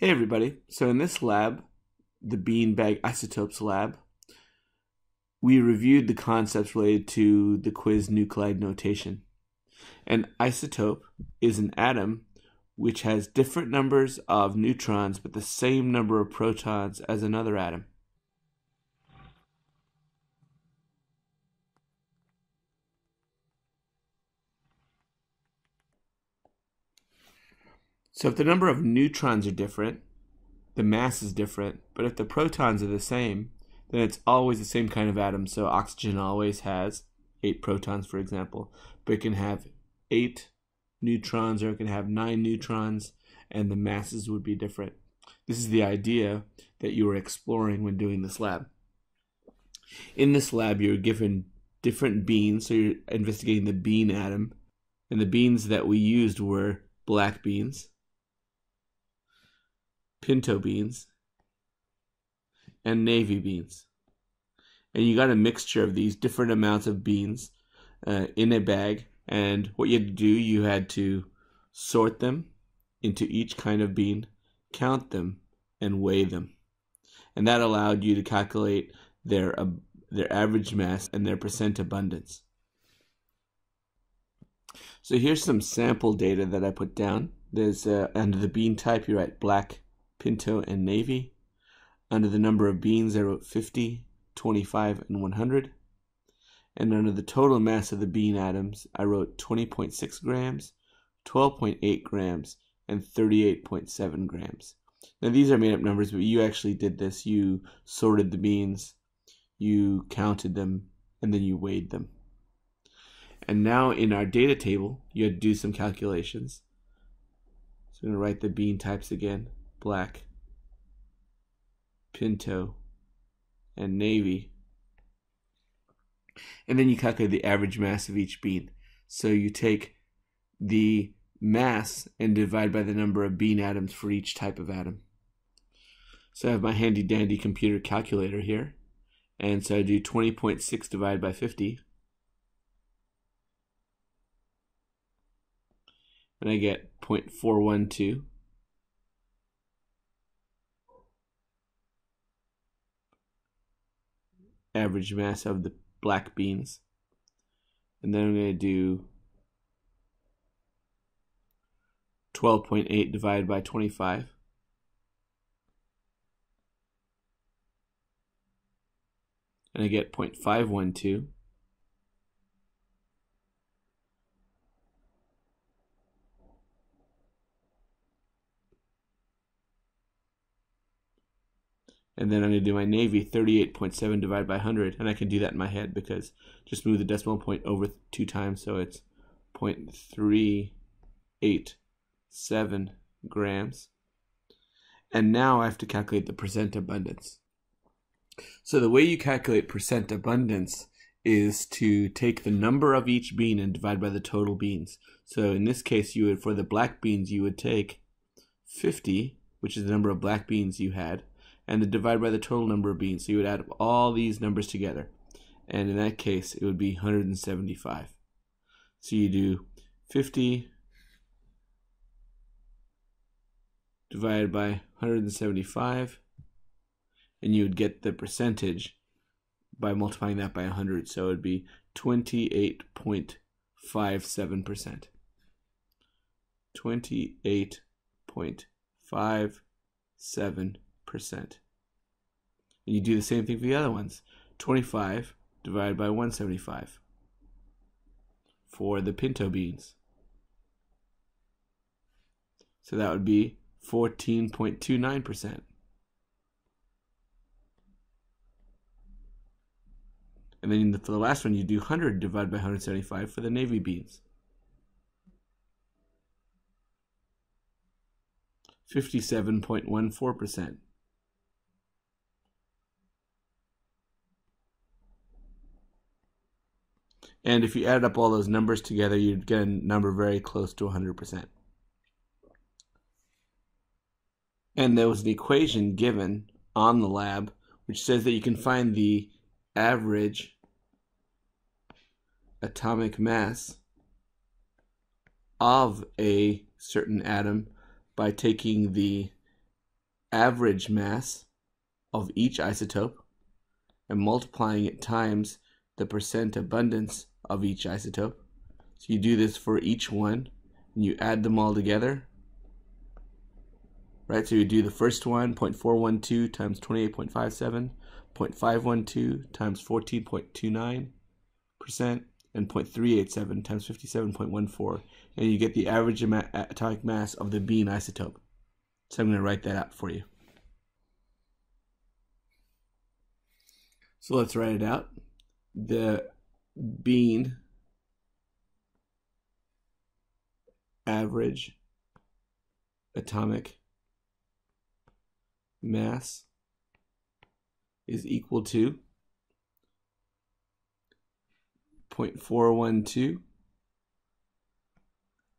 Hey everybody. So in this lab, the Beanbag Isotopes lab, we reviewed the concepts related to the quiz nuclide notation. An isotope is an atom which has different numbers of neutrons but the same number of protons as another atom. So if the number of neutrons are different, the mass is different, but if the protons are the same, then it's always the same kind of atom. So oxygen always has eight protons, for example, but it can have eight neutrons or it can have nine neutrons, and the masses would be different. This is the idea that you were exploring when doing this lab. In this lab, you're given different beans, so you're investigating the bean atom, and the beans that we used were black beans, pinto beans, and navy beans. And you got a mixture of these different amounts of beans uh, in a bag. And what you had to do, you had to sort them into each kind of bean, count them, and weigh them. And that allowed you to calculate their, uh, their average mass and their percent abundance. So here's some sample data that I put down. There's uh, under the bean type, you write black, pinto, and navy. Under the number of beans, I wrote 50, 25, and 100. And under the total mass of the bean atoms, I wrote 20.6 grams, 12.8 grams, and 38.7 grams. Now, these are made up numbers, but you actually did this. You sorted the beans, you counted them, and then you weighed them. And now in our data table, you had to do some calculations. So I'm going to write the bean types again black, pinto, and navy. And then you calculate the average mass of each bean. So you take the mass and divide by the number of bean atoms for each type of atom. So I have my handy dandy computer calculator here. And so I do 20.6 divided by 50. And I get 0.412. average mass of the black beans. And then I'm going to do 12.8 divided by 25. And I get 0.512. and then I'm going to do my Navy 38.7 divided by 100, and I can do that in my head because just move the decimal point over two times, so it's 0.387 grams. And now I have to calculate the percent abundance. So the way you calculate percent abundance is to take the number of each bean and divide by the total beans. So in this case, you would for the black beans you would take 50, which is the number of black beans you had, and then divide by the total number of beans. So you would add all these numbers together. And in that case, it would be 175. So you do 50 divided by 175, and you would get the percentage by multiplying that by 100. So it would be 28.57%. 28.57% percent. And you do the same thing for the other ones. 25 divided by 175 for the pinto beans. So that would be 14.29%. And then for the last one, you do 100 divided by 175 for the navy beans. 57.14%. And if you added up all those numbers together, you'd get a number very close to 100%. And there was an equation given on the lab which says that you can find the average atomic mass of a certain atom by taking the average mass of each isotope and multiplying it times the percent abundance of each isotope. So you do this for each one and you add them all together. Right, so you do the first one, 0.412 times 28.57, 0.512 times 14.29%, and 0.387 times 57.14, and you get the average atomic mass of the bean isotope. So I'm going to write that out for you. So let's write it out. The bean average atomic mass is equal to 0.412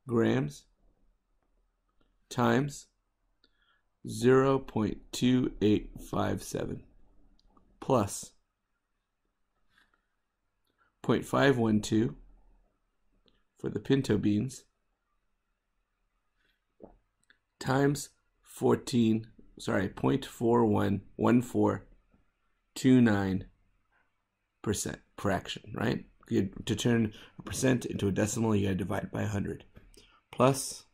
grams times 0.2857 plus 0.512 for the pinto beans times 14 sorry 0.411429 percent fraction right? You, to turn a percent into a decimal you gotta divide by 100 plus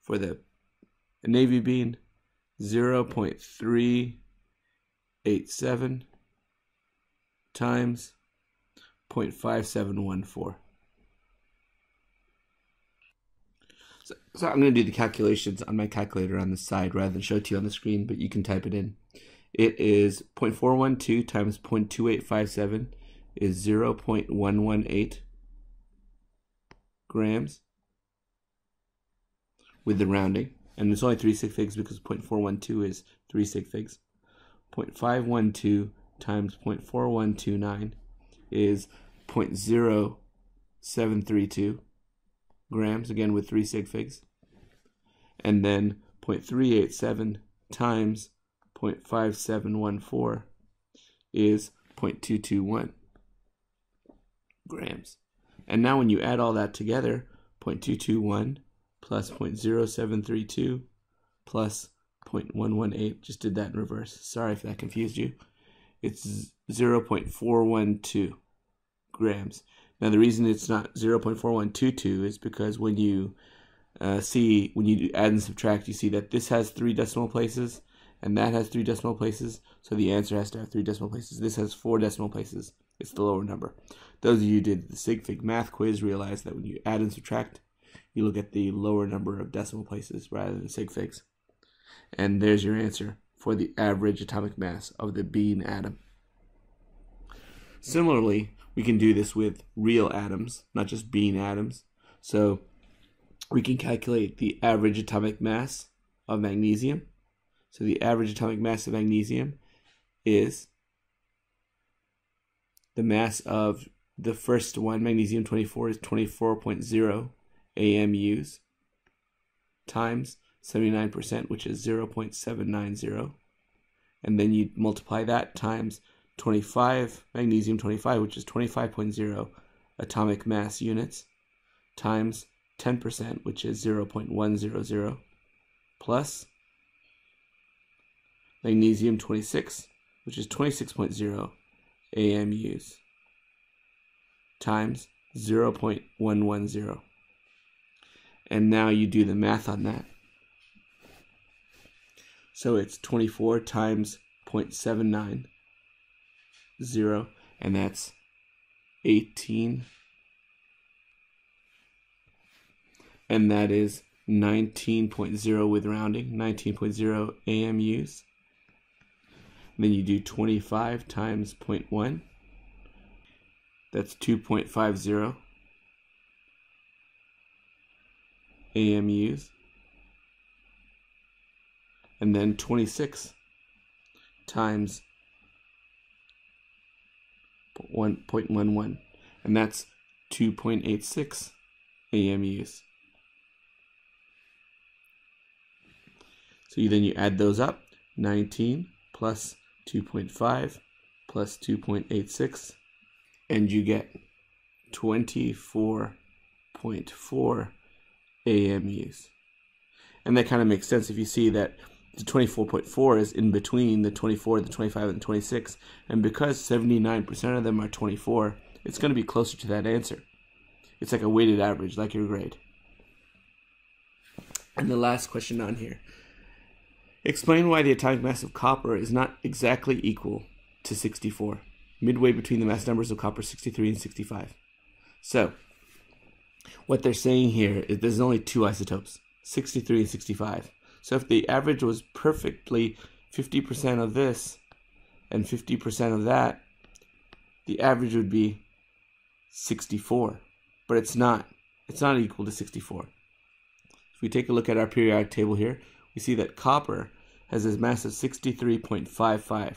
for the navy bean 0.387 times 0.5714. So, so I'm going to do the calculations on my calculator on the side rather than show it to you on the screen, but you can type it in. It is 0.412 times 0.2857 is 0.118 grams with the rounding. And it's only three sig figs because 0.412 is three sig figs. 0.512 times 0.4129 is 0.0732 grams, again with three sig figs. And then 0.387 times 0.5714 is 0.221 grams. And now when you add all that together, 0.221 plus 0.0732 plus 0.118, just did that in reverse. Sorry if that confused you it's 0.412 grams. Now the reason it's not 0.4122 is because when you uh, see, when you add and subtract, you see that this has three decimal places and that has three decimal places. So the answer has to have three decimal places. This has four decimal places. It's the lower number. Those of you who did the Sig Fig math quiz realize that when you add and subtract, you look at the lower number of decimal places rather than Sig Figs. And there's your answer for the average atomic mass of the bean atom. Similarly, we can do this with real atoms, not just bean atoms. So we can calculate the average atomic mass of magnesium. So the average atomic mass of magnesium is the mass of the first one, magnesium 24, is 24.0 AMUs times 79%, which is 0.790. And then you multiply that times 25, magnesium 25, which is 25.0 atomic mass units, times 10%, which is 0.100, plus magnesium 26, which is 26.0 AMUs, times 0.110. And now you do the math on that. So it's 24 times 0.790, and that's 18. And that is 19.0 with rounding, 19.0 AMUs. And then you do 25 times 0.1. That's 2.50 AMUs and then 26 times 1.11 and that's 2.86 AMUs. So you, then you add those up 19 plus 2.5 plus 2.86 and you get 24.4 AMUs. And that kind of makes sense if you see that the 24.4 is in between the 24, the 25, and the 26. And because 79% of them are 24, it's going to be closer to that answer. It's like a weighted average, like your grade. And the last question on here. Explain why the atomic mass of copper is not exactly equal to 64, midway between the mass numbers of copper 63 and 65. So, what they're saying here is there's only two isotopes, 63 and 65. So if the average was perfectly 50% of this and 50% of that, the average would be 64. But it's not. It's not equal to 64. If we take a look at our periodic table here, we see that copper has a mass of 63.55.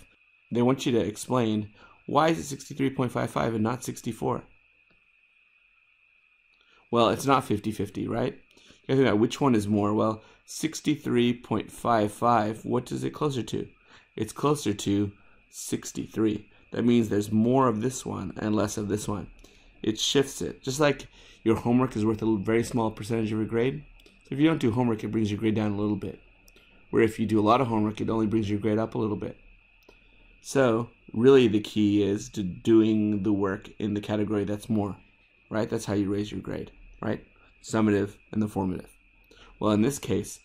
They want you to explain why is it 63.55 and not 64? Well, it's not 50-50, right? You about which one is more. Well, 63.55, what is it closer to? It's closer to 63. That means there's more of this one and less of this one. It shifts it. Just like your homework is worth a very small percentage of your grade. So if you don't do homework, it brings your grade down a little bit. Where if you do a lot of homework, it only brings your grade up a little bit. So really the key is to doing the work in the category that's more, right? That's how you raise your grade, right? Summative and the formative. Well, in this case,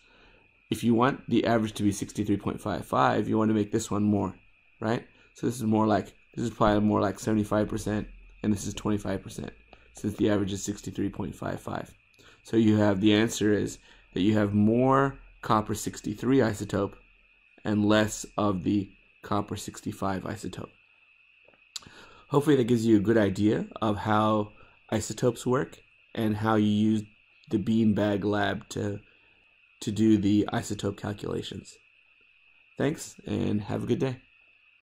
if you want the average to be 63.55, you want to make this one more, right? So this is more like, this is probably more like 75%, and this is 25%, since the average is 63.55. So you have, the answer is that you have more copper 63 isotope and less of the copper 65 isotope. Hopefully that gives you a good idea of how isotopes work and how you use the beanbag lab to to do the isotope calculations. Thanks and have a good day.